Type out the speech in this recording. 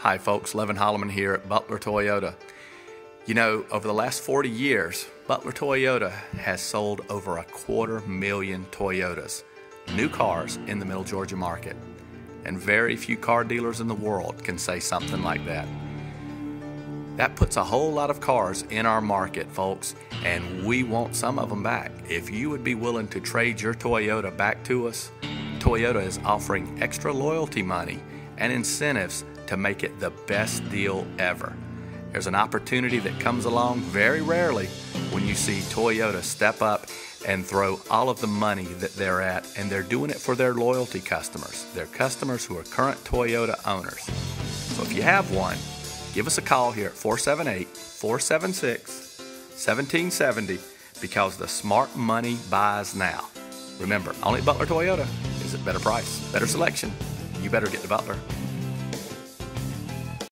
Hi, folks. Levin Holloman here at Butler Toyota. You know, over the last 40 years, Butler Toyota has sold over a quarter million Toyotas, new cars in the Middle Georgia market. And very few car dealers in the world can say something like that. That puts a whole lot of cars in our market, folks, and we want some of them back. If you would be willing to trade your Toyota back to us, Toyota is offering extra loyalty money and incentives to make it the best deal ever. There's an opportunity that comes along very rarely when you see Toyota step up and throw all of the money that they're at, and they're doing it for their loyalty customers, their customers who are current Toyota owners. So if you have one, give us a call here at 478 476 1770 because the smart money buys now. Remember, only Butler Toyota is at better price, better selection. You better get to Butler.